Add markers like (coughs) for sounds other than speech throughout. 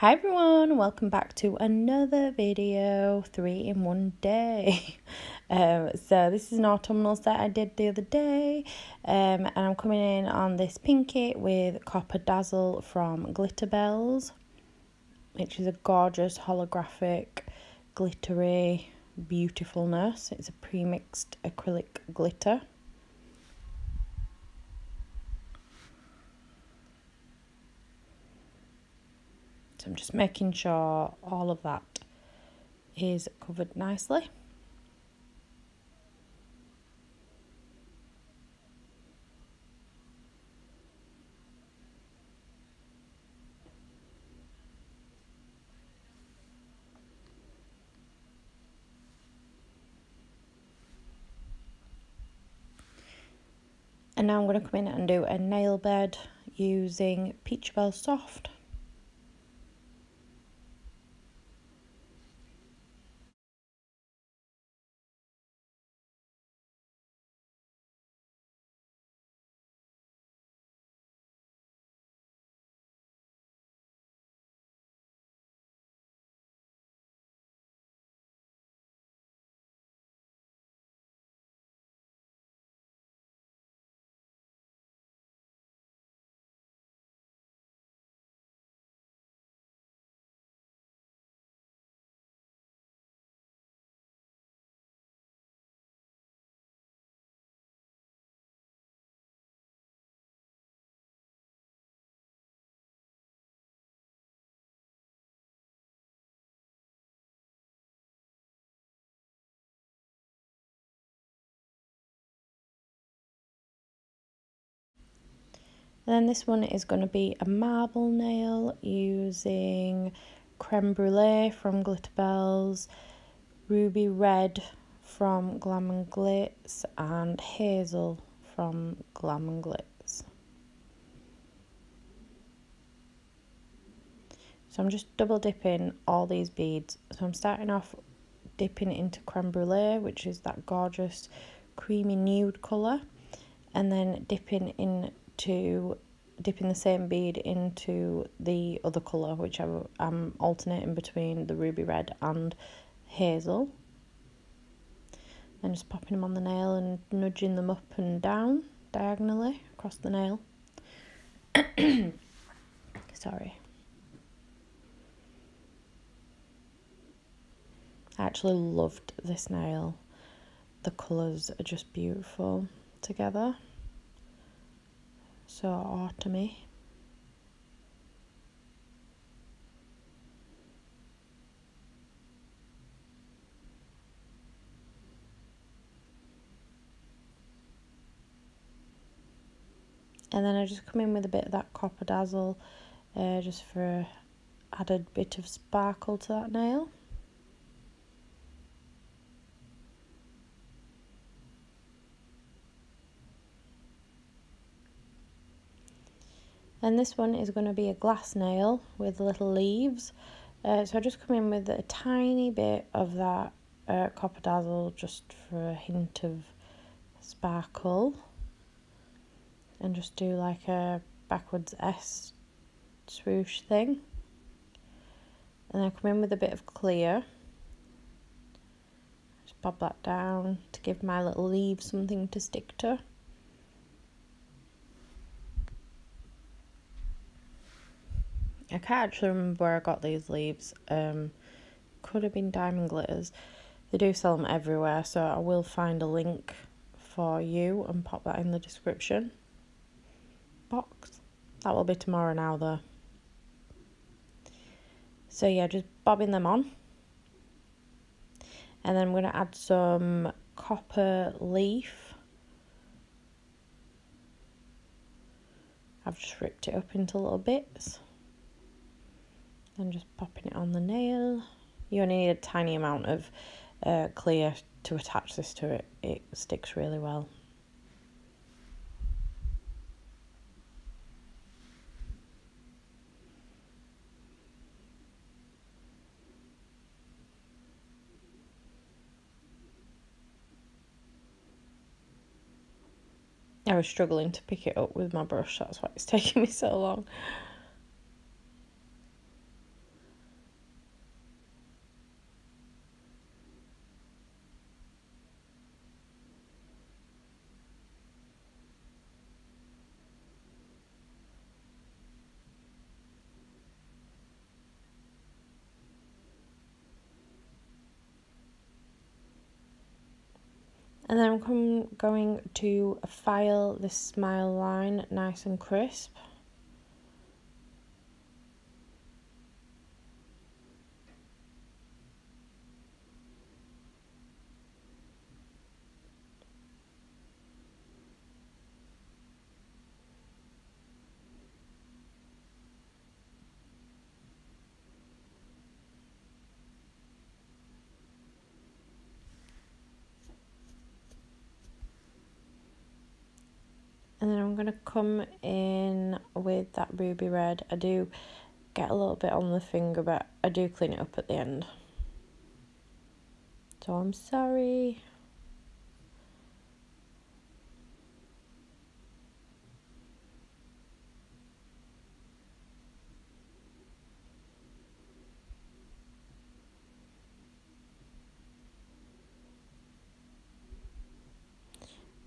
Hi everyone, welcome back to another video, three in one day. (laughs) Um, so this is an autumnal set I did the other day um, and I'm coming in on this pinky with Copper Dazzle from Glitterbels which is a gorgeous holographic glittery beautifulness. It's a pre-mixed acrylic glitter. So I'm just making sure all of that is covered nicely. And now I'm going to come in and do a nail bed using Peach Bell Soft. Then this one is going to be a marble nail using creme brulee from Glitterbels, ruby red from Glam and Glitz, and hazel from Glam and Glitz. So I'm just double dipping all these beads. So I'm starting off dipping into creme brulee, which is that gorgeous creamy nude colour, and then dipping in to dipping the same bead into the other colour, which I'm alternating between the ruby red and hazel. Then just popping them on the nail and nudging them up and down diagonally across the nail. (coughs) Sorry. I actually loved this nail. The colours are just beautiful together so autumny. And then I just come in with a bit of that copper dazzle uh, just for added bit of sparkle to that nail. And this one is going to be a glass nail with little leaves. Uh, so I just come in with a tiny bit of that uh, copper dazzle just for a hint of sparkle. And just do like a backwards S swoosh thing. And I come in with a bit of clear. Just pop that down to give my little leaves something to stick to. I can't actually remember where I got these leaves. Um, could have been Diamond Glitters. They do sell them everywhere, so I will find a link for you and pop that in the description box. That will be tomorrow now, though. So yeah, just bobbing them on. And then I'm going to add some copper leaf. I've just ripped it up into little bits and just popping it on the nail. You only need a tiny amount of uh, clear to attach this to it. It sticks really well. I was struggling to pick it up with my brush, that's why it's (laughs) taking me so long. And then I'm going to file this smile line nice and crisp. And then I'm going to come in with that ruby red. I do get a little bit on the finger, but I do clean it up at the end. So I'm sorry.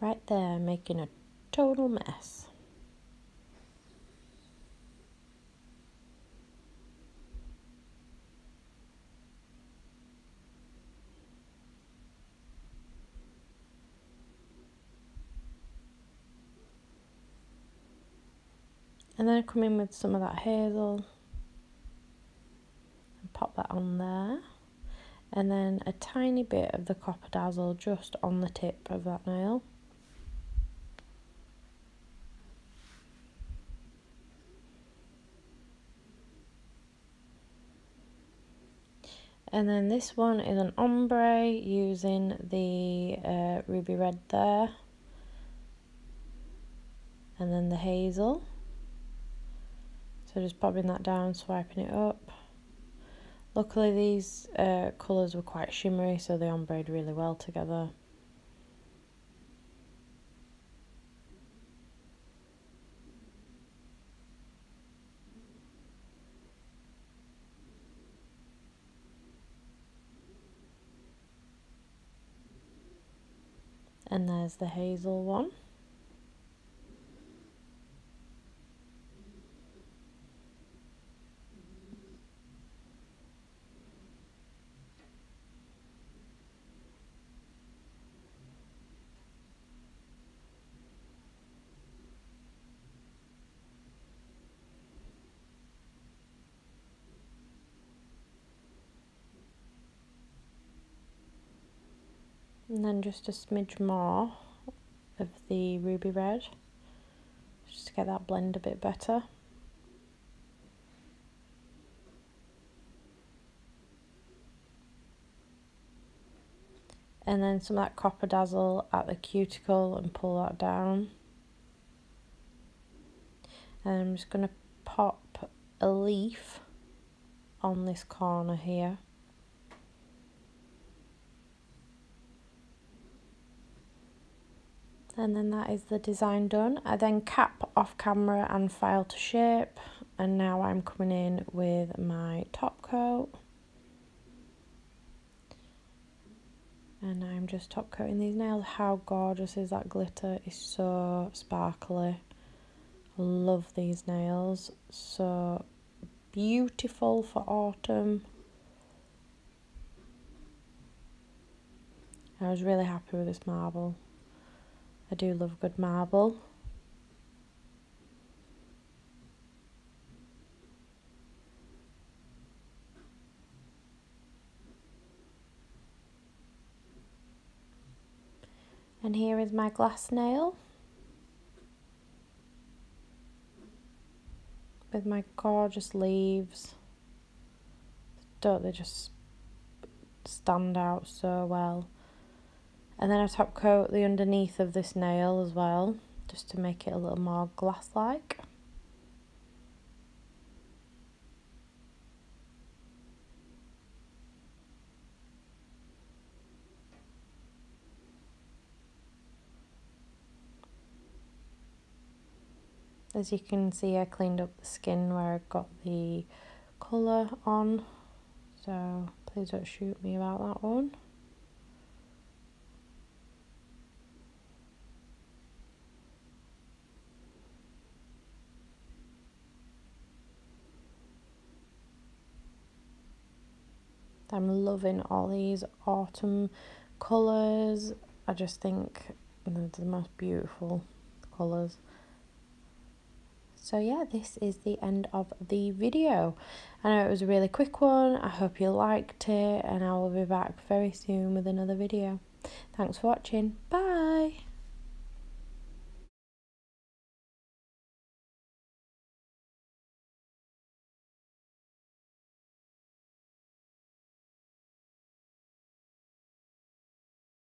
Right there, making a total mess. And then I come in with some of that hazel and pop that on there. And then a tiny bit of the copper dazzle just on the tip of that nail. And then this one is an ombre using the uh, ruby red there. And then the hazel. So just popping that down, swiping it up. Luckily these uh, colours were quite shimmery so they ombreed really well together. And there's the hazel one. And then just a smidge more of the ruby red just to get that blend a bit better. And then some of that copper dazzle at the cuticle and pull that down. And I'm just going to pop a leaf on this corner here. And then that is the design done. I then cap off camera and file to shape and now I'm coming in with my top coat and I'm just top coating these nails. How gorgeous is that glitter? It's so sparkly. Love these nails. So beautiful for autumn. I was really happy with this marble. I do love good marble. And here is my glass nail with my gorgeous leaves. Don't they just stand out so well? And then I top coat the underneath of this nail as well, just to make it a little more glass-like. As you can see, I cleaned up the skin where I got the colour on, so please don't shoot me about that one. I'm loving all these autumn colours I just think they're the most beautiful colours. So yeah, this is the end of the video. I know it was a really quick one. I hope you liked it and I will be back very soon with another video. Thanks for watching. Bye.